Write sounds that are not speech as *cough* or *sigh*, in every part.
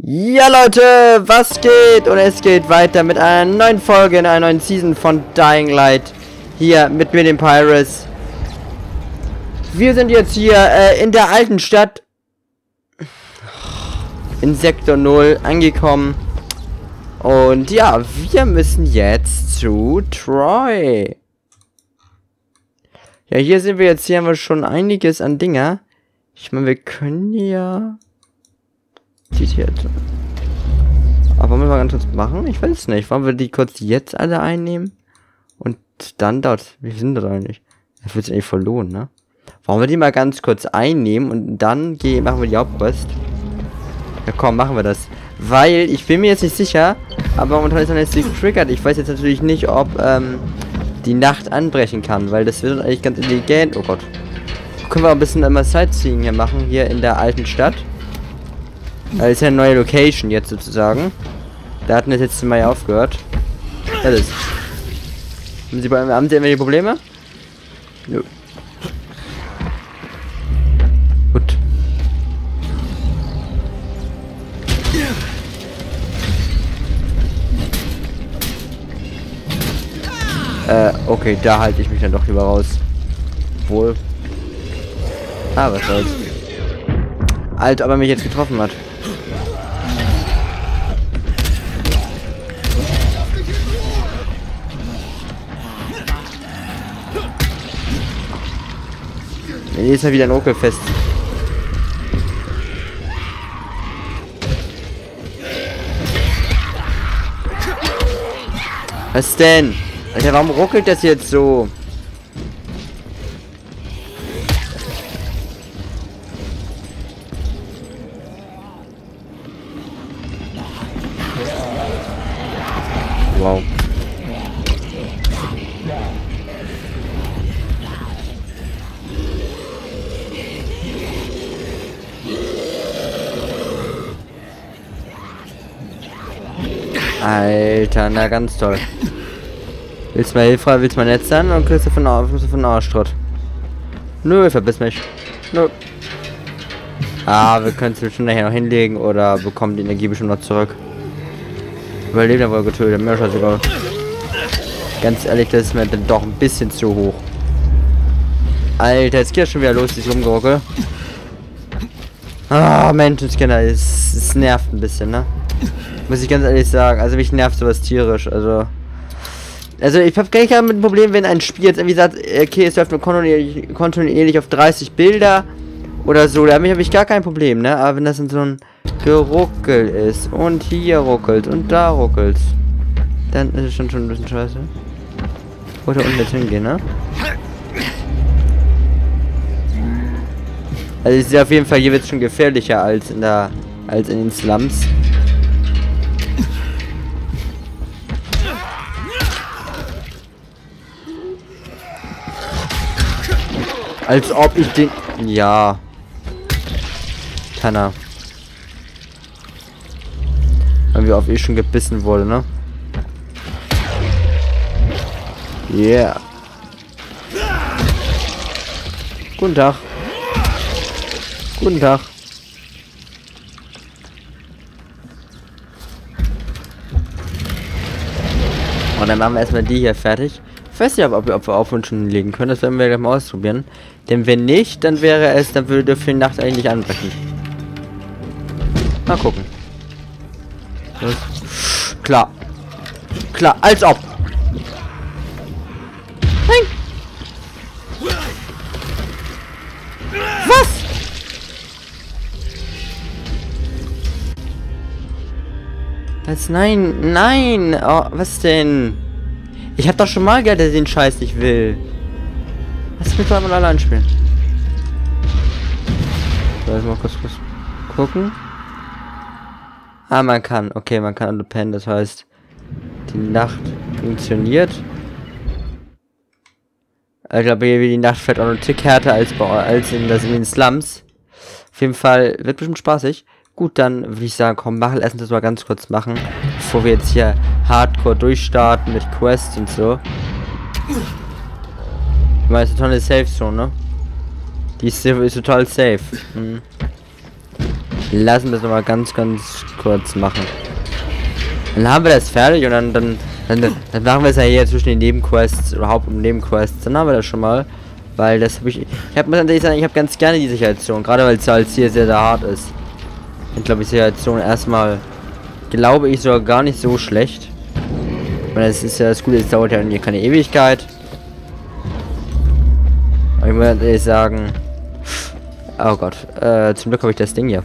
Ja Leute, was geht? Und es geht weiter mit einer neuen Folge in einer neuen Season von Dying Light. Hier mit mir, dem Pirates. Wir sind jetzt hier äh, in der alten Stadt. In Sektor 0 angekommen. Und ja, wir müssen jetzt zu Troy. Ja, hier sind wir jetzt, hier haben wir schon einiges an Dinger. Ich meine, wir können ja zitiert. Aber wollen wir mal ganz kurz machen? Ich weiß nicht. Wollen wir die kurz jetzt alle einnehmen? Und dann dort. Wie sind das eigentlich? Das wird sich eigentlich verloren, ne? Wollen wir die mal ganz kurz einnehmen und dann gehen, machen wir die Hauptquest? Ja komm, machen wir das. Weil, ich bin mir jetzt nicht sicher, aber momentan ist noch nicht getriggert. Ich weiß jetzt natürlich nicht, ob ähm, die Nacht anbrechen kann, weil das wird eigentlich ganz intelligent. Oh Gott. Können wir ein bisschen immer Sightseeing hier machen, hier in der alten Stadt. Das ist ja eine neue Location jetzt sozusagen. Da hatten wir letzte Mal aufgehört. Das ist. Haben Sie, haben Sie irgendwelche Probleme? Nö. Gut. Äh, okay, da halte ich mich dann doch lieber raus. Wohl. Ah, was soll's. Alter, ob er mich jetzt getroffen hat. Ist ja wieder ein Ruckelfest. Was denn? Alter, warum ruckelt das jetzt so? Na ganz toll. Willst du mal hilfreich, willst du mal nett sein und kriegst du von, von Arschtrott. Nö, verbiss mich. Nö. Ah, wir können es schon nachher noch hinlegen oder bekommen die Energie bestimmt noch zurück. Überleben ja wohl getötet, mir scheißegal. Ganz ehrlich, das ist mir dann doch ein bisschen zu hoch. Alter, jetzt geht schon wieder los, dieses Rumgeruckel. Ah, Menschenscanner, es, es nervt ein bisschen, ne? Muss ich ganz ehrlich sagen. Also mich nervt sowas tierisch, also... Also ich habe gar nicht mit Problem, wenn ein Spiel jetzt irgendwie sagt, okay, es läuft nur kontinuierlich, kontinuierlich auf 30 Bilder oder so, damit habe ich gar kein Problem, ne? Aber wenn das in so ein Geruckel ist und hier ruckelt und da ruckelt, dann ist es schon schon ein bisschen scheiße. Oder unten jetzt hingehen, ne? Also ich sehe auf jeden Fall, hier wird es schon gefährlicher als in der als in den Slums. Als ob ich den... Ja. Tanner. Weil wir auf eh schon gebissen wurde, ne? Yeah. Guten Tag. Guten Tag. Und dann machen wir erstmal die hier fertig. Ich weiß nicht, ob wir, ob wir auf und schon legen können. Das werden wir gleich mal ausprobieren. Denn wenn nicht, dann wäre es, dann würde für die Nacht eigentlich anbrechen. Mal gucken. Was? Klar. Klar, als ob. Nein. Was? Was? Nein, nein. Oh, was denn? Ich hab doch schon mal gehört, dass den Scheiß nicht will. Lass mich mal allein spielen. So, jetzt mal kurz, kurz gucken. Ah, man kann. Okay, man kann pennen. Das heißt, die Nacht funktioniert. Ich glaube, hier wie die Nacht fällt auch noch ein Tick härter als, bei, als in, das, in den Slums. Auf jeden Fall wird bestimmt spaßig. Gut, dann würde ich sagen, komm, mach, lass das mal ganz kurz machen. Bevor wir jetzt hier hardcore durchstarten mit Quest und so. Ich meine, ist eine tolle Safe Zone, ne? Die ist, ist total safe. Mhm. Lassen wir es nochmal ganz, ganz kurz machen. Dann haben wir das fertig und dann, dann, dann, dann machen wir es ja hier zwischen den Nebenquests, überhaupt um Nebenquests. Dann haben wir das schon mal. Weil das habe ich. Ich habe muss ehrlich sagen, ich habe ganz gerne die Sicherheitszone, gerade weil es halt hier sehr, sehr hart ist. Ich glaube, die Sicherheitszone erstmal, glaube ich, sogar gar nicht so schlecht. Weil es ist ja das Gute, es dauert ja hier keine Ewigkeit. Aber ich muss ehrlich sagen. Oh Gott, äh, zum Glück habe ich das Ding hier.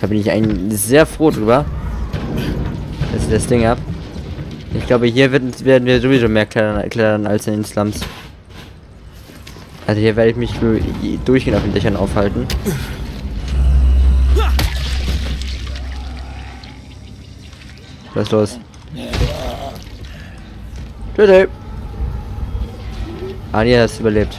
Da bin ich eigentlich sehr froh drüber, dass ich das Ding habe. Ich glaube, hier werden, wir sowieso mehr klettern, klettern als in den Slums. Also hier werde ich mich durchgehend auf den Dächern aufhalten. Was ist los? Tschüss. Ah, nee, hast überlebt.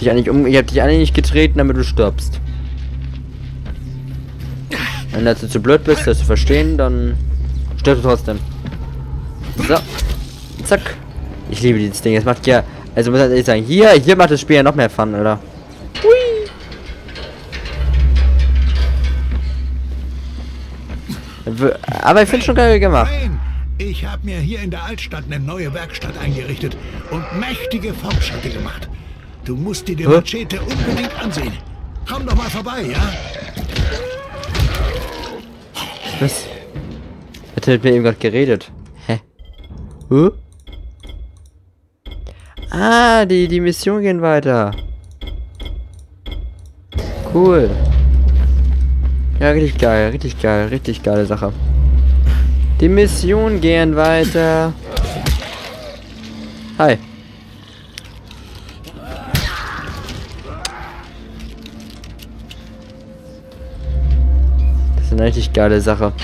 Dich eigentlich um, ich hab dich eigentlich nicht getreten, damit du stirbst. Wenn du zu blöd bist, das zu verstehen, dann stirbst du trotzdem. So. Zack. Ich liebe dieses Ding. Es macht ja, also muss ich sagen, hier, hier macht das Spiel ja noch mehr Fun, oder? Hui. Aber ich finde schon geil gemacht. Ich habe mir hier in der Altstadt eine neue Werkstatt eingerichtet und mächtige Fortschritte gemacht. Du musst dir die Machete unbedingt ansehen. Komm doch mal vorbei, ja? Was? Hat er mit mir eben gerade geredet? Hä? Huh? Ah, die, die Mission gehen weiter. Cool. Ja, richtig geil, richtig geil, richtig geile Sache. Die Mission gehen weiter. Hi. Das ist eine richtig geile Sache.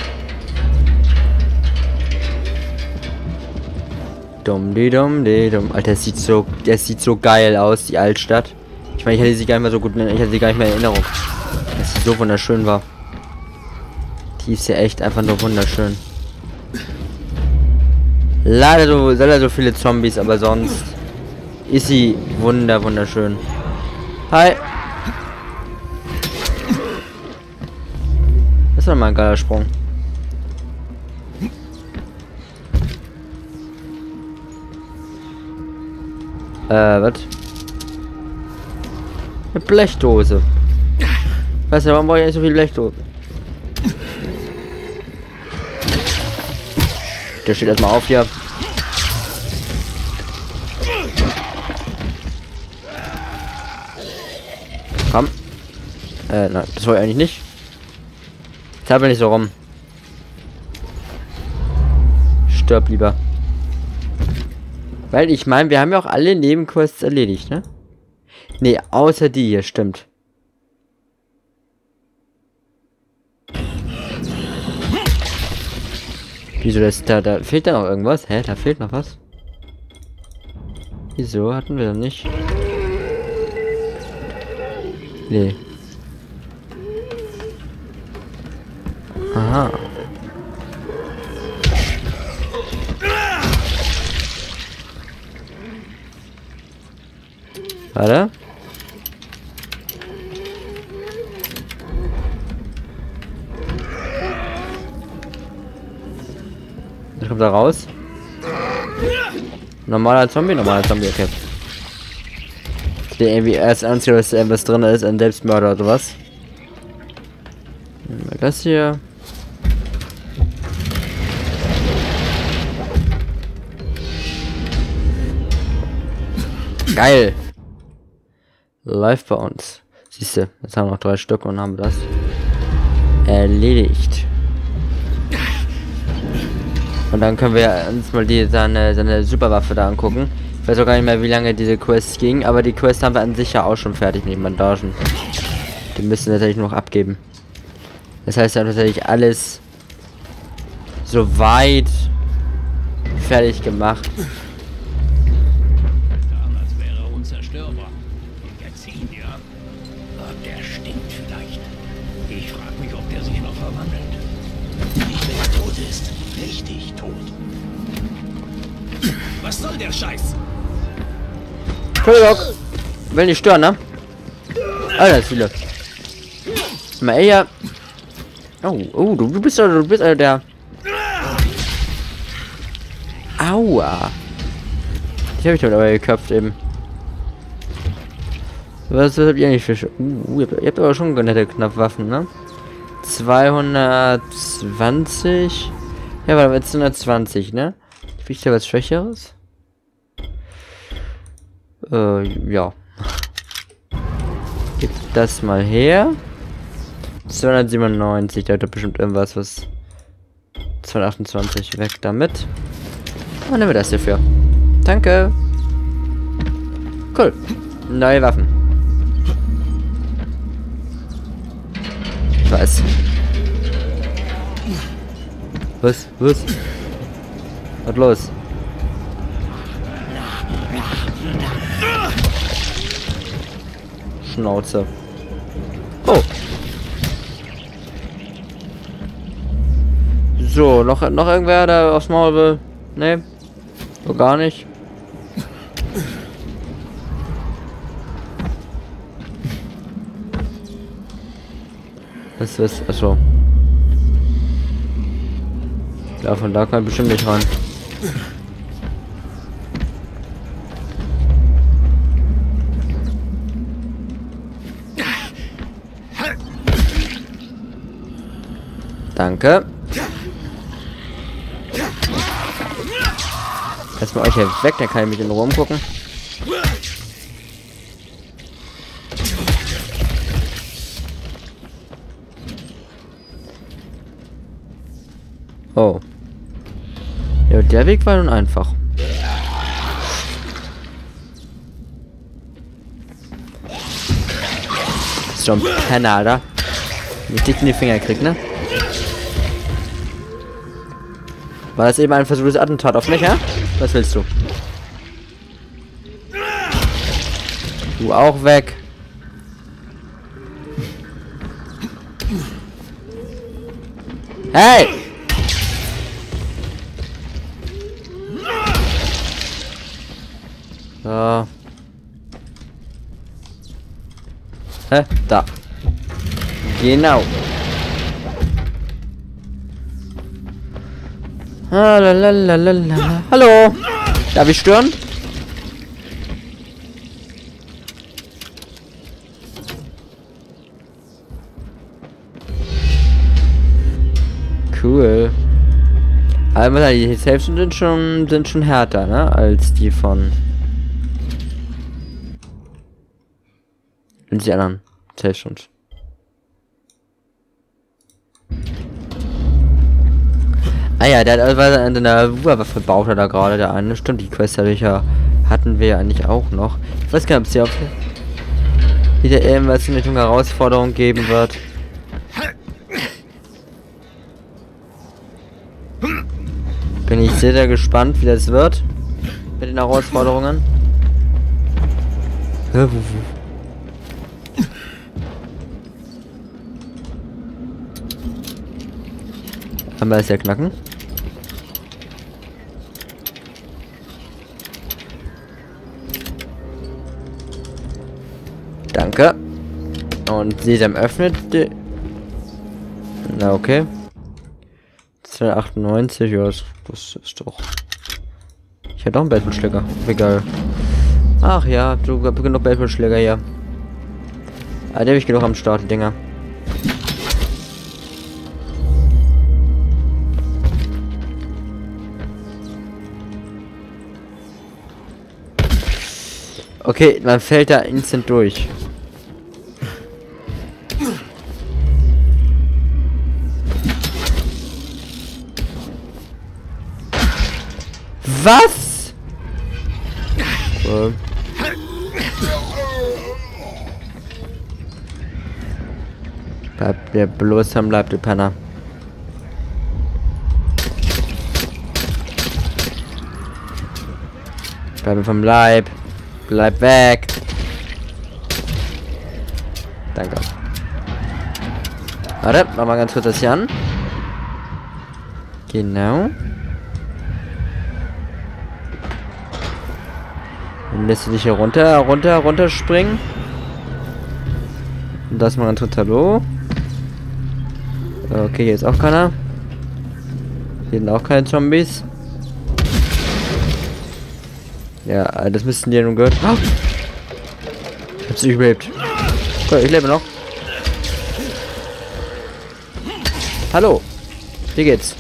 Dumm, die dumm, die dumm. Alter, das sieht so, das sieht so geil aus, die Altstadt. Ich meine, ich hätte sie gar nicht mehr so gut, ich hatte sie gar nicht mehr in Erinnerung. Dass sie so wunderschön war. Die ist ja echt einfach nur wunderschön. Leider so, leider so viele Zombies, aber sonst ist sie wunder, wunderschön. Hi. Das war mal ein geiler Sprung. Äh, was? Eine Blechdose. Weißt du, warum brauche ich eigentlich so viel Blechdosen? Der steht erstmal auf hier. Komm. Äh, nein, das wollte ich eigentlich nicht. Zappel nicht so rum. Stirb lieber. Weil ich meine, wir haben ja auch alle Nebenquests erledigt, ne? Ne, außer die hier, stimmt. Wieso das da, da fehlt da noch irgendwas? Hä, da fehlt noch was? Wieso hatten wir das nicht? Nee. Aha. Warte. Was kommt da raus? Normaler Zombie, normaler Zombie, okay. Der irgendwie erst anzieht, dass irgendwas drin ist, ein Selbstmörder oder was. Das hier. Geil. Läuft bei uns. Siehst du, jetzt haben wir noch drei Stück und haben das erledigt. Und dann können wir uns mal die, seine, seine Superwaffe da angucken. Ich weiß auch gar nicht mehr, wie lange diese Quest ging, aber die Quest haben wir an sich ja auch schon fertig mit den Bandagen. Die müssen wir natürlich noch abgeben. Das heißt, wir haben tatsächlich alles soweit fertig gemacht. Soll der Scheiß? Entschuldigung. Will nicht stören, ne? Alter, viele. Mal eher. Oh, oh, du, bist du bist also der. Aua. Ich habe mich damit aber geköpft eben. Was, was habt ihr eigentlich für... Uh, ihr habt, ihr aber schon nette Knappwaffen, ne? 220. Ja, warte, jetzt 120, ne? Ich da was Schwächeres? Äh, ja. Gib das mal her. 297, da hat er bestimmt irgendwas, was... 228, weg damit. Und nehmen wir das hierfür. Danke. Cool. Neue Waffen. Was? Was? Was? Was los? Schnauze. Oh. So, noch, noch irgendwer, der aufs Maul will? Nee. So gar nicht. Was ist, achso. Ja, von da kann ich bestimmt nicht ran. Danke. Erstmal euch hier weg, dann kann ich mich in Ruhe umgucken. Oh. Ja, der Weg war nun einfach. So ein Penner, Alter. Mit dick in die Finger kriegt, ne? War das eben ein versuchtes Attentat auf mich, ja? Was willst du? Du auch weg. Hey! So. Hä? Da. Genau. Hallo. Darf ich stören? Cool. Aber die Saves sind schon sind schon härter, ne, als die von die anderen Saves Ah ja, der hat also eine Wurwaffe baut er da gerade, der eine. Stimmt, die Quest hatte ja, hatten wir ja eigentlich auch noch. Ich weiß gar nicht, ob es hier auf wieder irgendwas in Richtung Herausforderung geben wird. Bin ich sehr, sehr gespannt, wie das wird. Mit den Herausforderungen. Haben wir das ja knacken? Danke. Und Sesam öffnet die... Na, okay. 298, ja, das, das ist doch... Ich hätte auch einen Baseballschläger. Egal. Ach ja, du hast genug Baseballschläger hier. Ah, der habe ich genug am Start, Dinger. Okay, man fällt da instant durch. Was? Bleibt der bloß am Leib, du Penner. Bleib vom Leib. Bleib weg. Danke. Warte, mach mal ganz kurz das hier an. Genau. Dann lässt du dich hier runter, runter, runter springen. Und das mal ein Hallo. Okay, hier ist auch keiner. Hier sind auch keine Zombies. Ja, das müssten die ja nun gehört. Oh! Ich hab's überlebt. Okay, ich lebe noch. Hallo. Wie geht's?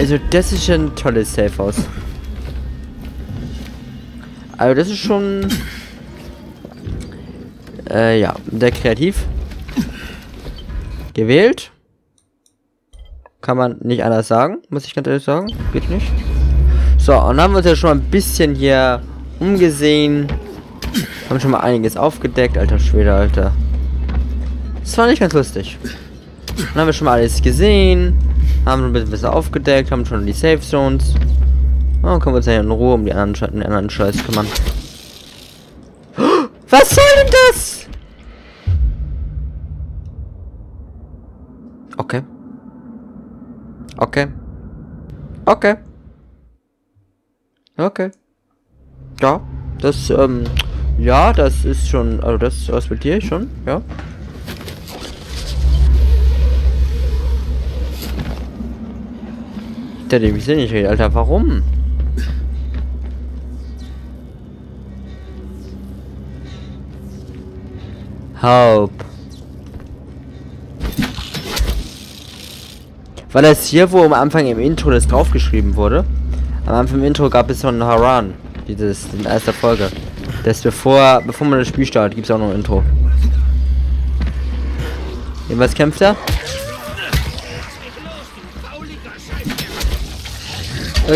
Also das ist ein tolles Safe-Haus. Also das ist schon... Äh, ja, sehr kreativ. Gewählt. Kann man nicht anders sagen, muss ich ganz ehrlich sagen. Geht nicht. So, und dann haben wir uns ja schon mal ein bisschen hier umgesehen. Haben schon mal einiges aufgedeckt. Alter Schwede, Alter. Das war nicht ganz lustig. Dann haben wir schon mal alles gesehen. Haben ein bisschen besser aufgedeckt. Haben schon die Safe Zones. Dann können wir uns ja in Ruhe um die anderen, den anderen Scheiß kümmern. *gasps* Was soll denn das? Okay. Okay. Okay. Okay. Ja, das, ähm, ja, das ist schon, also das respektiere ich schon, ja. Der dem ich nicht rede, Alter, warum? Help. War das hier, wo am Anfang im Intro das draufgeschrieben wurde? Am Anfang im Intro gab es so einen Haran. Dieses, in erster Folge. Das bevor, bevor man das Spiel startet, gibt es auch noch ein Intro. was kämpft er?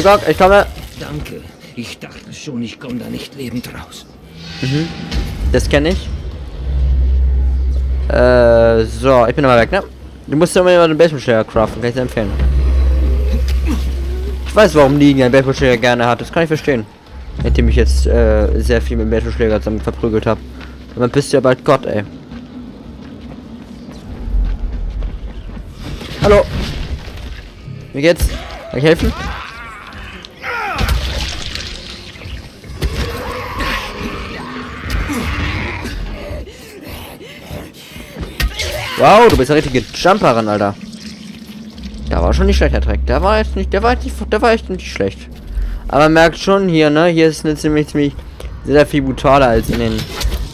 Gott, ich komme. Danke. Ich dachte schon, ich komme da nicht lebend raus. Mhm. Das kenne ich. Äh, so, ich bin aber weg, ne? Du musst ja immer einen Baseballschläger craften, kann ich dir empfehlen. Ich weiß, warum Ligen einen Baseballschläger gerne hat, das kann ich verstehen. Nachdem ich jetzt äh, sehr viel mit dem Baseballschläger zusammen verprügelt habe. Dann bist du ja bald Gott, ey. Hallo. Wie geht's? Kann ich helfen? Wow, du bist eine richtige Jumperin, Alter. Da war schon nicht schlecht, der Dreck. Der war jetzt nicht, der war jetzt nicht, der war echt nicht schlecht. Aber man merkt schon hier, ne, hier ist eine ziemlich, ziemlich sehr viel brutaler als in den,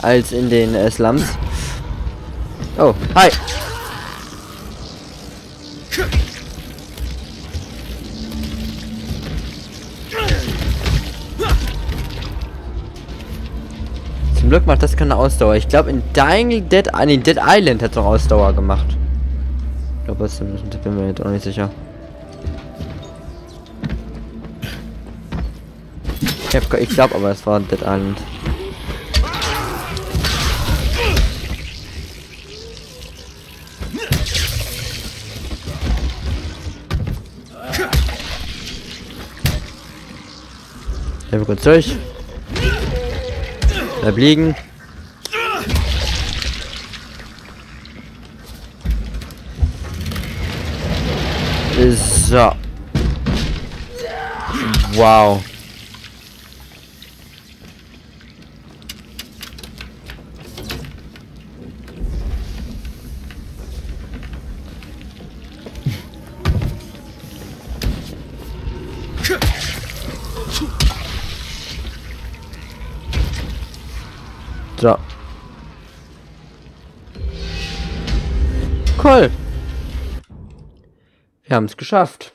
als in den äh, Slums. Oh, hi. Glück macht das keine Ausdauer. Ich glaube, in Dying Dead, ah, nee, Dead Island hat es auch Ausdauer gemacht. Ich glaube, das bin mir jetzt auch nicht sicher. Ich, ich glaube aber, es war Dead Island. Bleib kurz durch. Bleib liegen. So. Wow. So. Cool. Wir haben es geschafft.